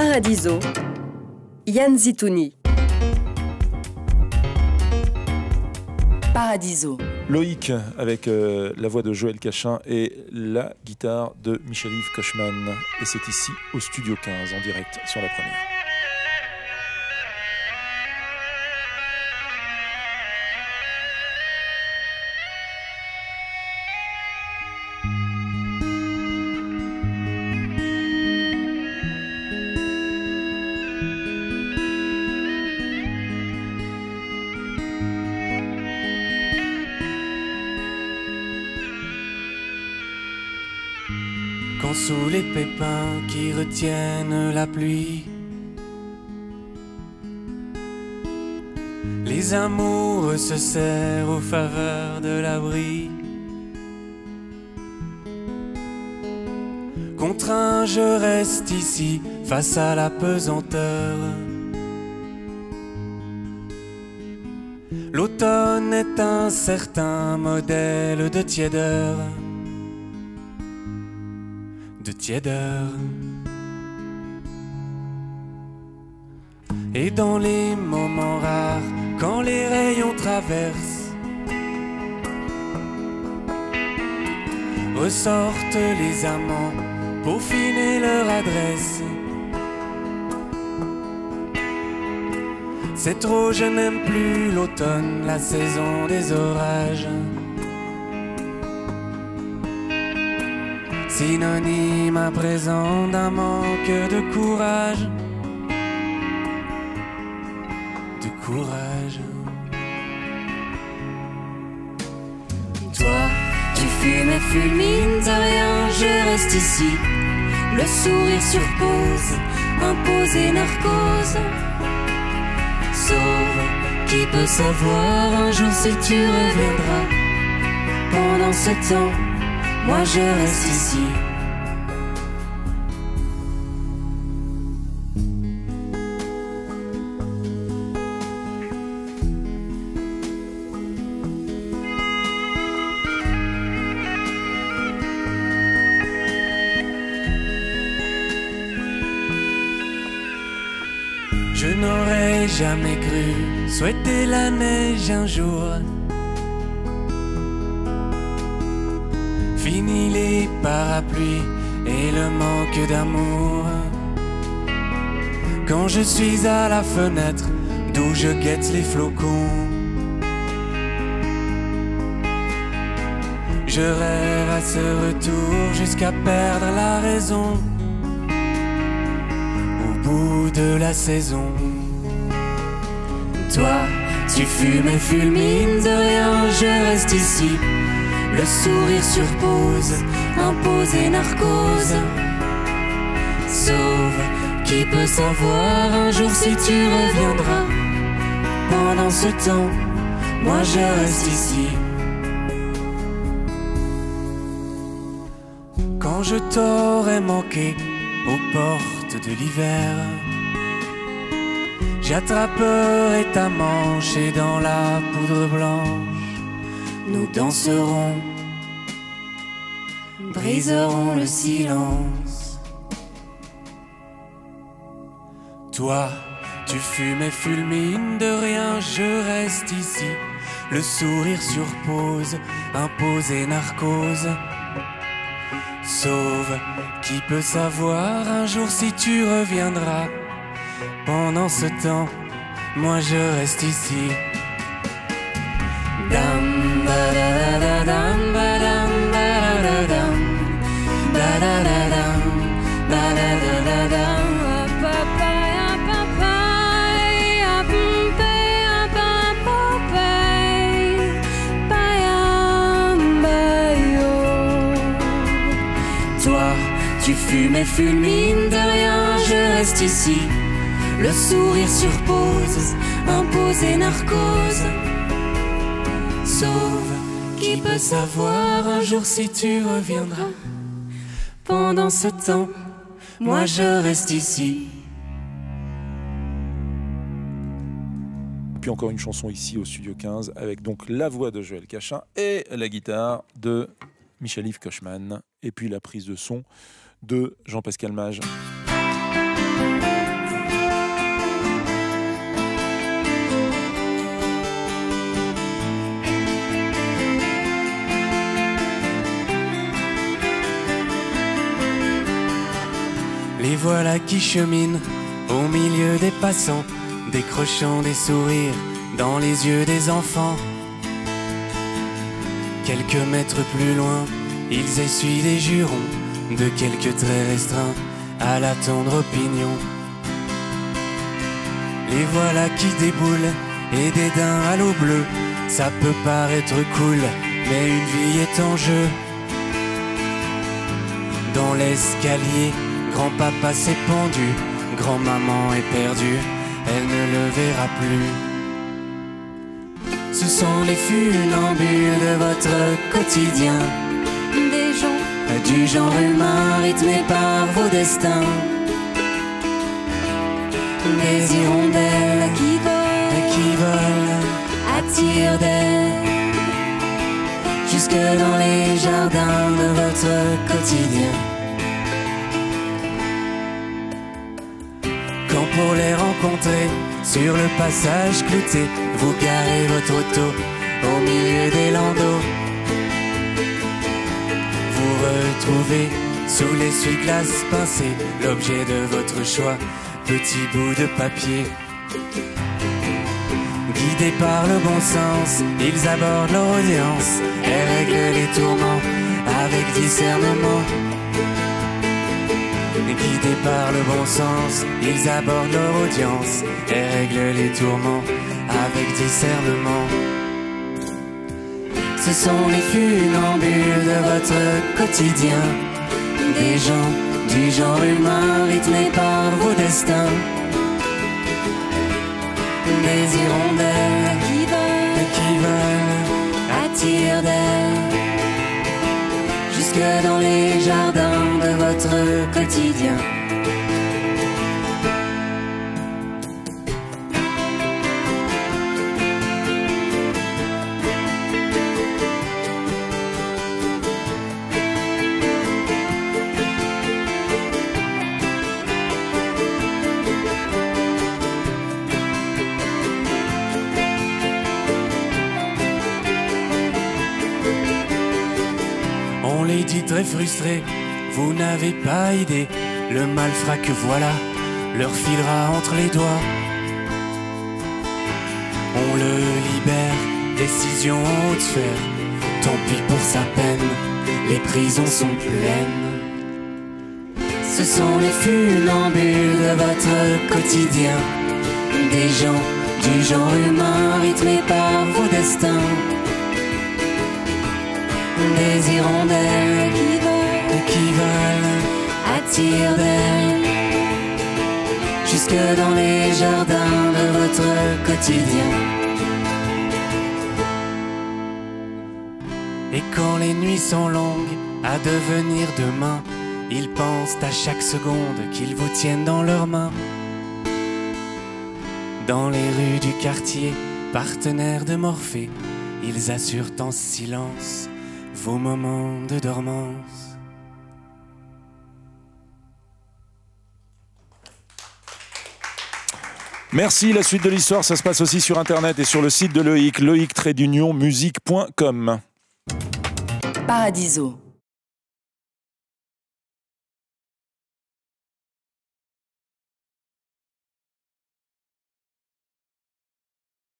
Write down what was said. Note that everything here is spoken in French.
Paradiso, Yann Zitouni. Paradiso. Loïc avec euh, la voix de Joël Cachin et la guitare de Michel-Yves Kochman. Et c'est ici au Studio 15 en direct sur la première. Quand sous les pépins qui retiennent la pluie, les amoureux se serrent aux faveurs de l'abri. Contraint, je reste ici face à la pesanteur. L'automne est un certain modèle de tiédeur de Et dans les moments rares, quand les rayons traversent, ressortent les amants pour finir leur adresse. C'est trop, je n'aime plus l'automne, la saison des orages. Synonyme à présent d'un manque de courage. De courage. Toi, tu fumes et fulmines de rien, je reste ici. Le sourire sur pause, imposé narcose. Sauve, qui peut savoir un jour si tu reviendras. Pendant ce temps, moi je reste ici. Je n'aurais jamais cru souhaiter la neige un jour. Fini les parapluies et le manque d'amour. Quand je suis à la fenêtre d'où je guette les flocons. Je rêve à ce retour jusqu'à perdre la raison au bout de la saison. Toi, tu fumes et fulmines de rien, je reste ici. Le sourire sur pause, imposé narcose. Sauve, qui peut savoir un jour si tu reviendras. Pendant ce temps, moi je reste ici. Quand je t'aurais manqué aux portes de l'hiver, j'attraperai ta manche et dans la poudre blanche, nous danserons, briserons le silence. Toi, tu fumes et fulmines de rien, je reste ici, le sourire sur pause, imposé narcose. Sauve, qui peut savoir un jour si tu reviendras. Pendant ce temps, moi je reste ici. Tu fumes et fulmines de rien, je reste ici. Le sourire sur pause, imposé narcose. Sauve, qui peut savoir un jour si tu reviendras? Pendant ce temps, moi je reste ici. Puis encore une chanson ici au Studio 15 avec donc la voix de Joël Cachin et la guitare de Michel-Yves Kochman et puis la prise de son de Jean-Pascal Mage. Qui cheminent au milieu des passants, décrochant des sourires dans les yeux des enfants. Quelques mètres plus loin, ils essuient des jurons de quelques traits restreints à la tendre opinion. Les voilà qui déboulent et dédain à l'eau bleue. Ça peut paraître cool, mais une vie est en jeu. Dans l'escalier, grand-papa s'est pendu, grand-maman est perdue, elle ne le verra plus. Ce sont les funambules de votre quotidien, Des gens du genre humain rythmés par vos destins. Des hirondelles qui volent qui volent attirent d'elle jusque dans les jardins de votre quotidien. Sur le passage clouté, vous garez votre auto au milieu des landaux. Vous retrouvez sous l'essuie-glace pincé l'objet de votre choix, petit bout de papier. Guidés par le bon sens, ils abordent leur audience et règlent les tourments avec discernement. Guidés par le bon sens, ils abordent leur audience et règlent les tourments avec discernement. Ce sont les funambules de votre quotidien, des gens du genre humain rythmés par vos destins. Des hirondelles qui volent qui veulent de votre quotidien. On les dit très frustrés, vous n'avez pas idée, le malfrat que voilà leur filera entre les doigts. On le libère, décision haute sphère, tant pis pour sa peine, les prisons sont pleines. Ce sont les funambules de votre quotidien, des gens du genre humain rythmés par vos destins. Des hirondelles qui volent qui volent attirent d'elle jusque dans les jardins de votre quotidien. Et quand les nuits sont longues à devenir demain, ils pensent à chaque seconde qu'ils vous tiennent dans leurs mains. Dans les rues du quartier, partenaires de Morphée, ils assurent en silence vos moments de dormance. Merci, la suite de l'histoire, ça se passe aussi sur Internet et sur le site de Loïc, loïc-musique.com. Paradiso.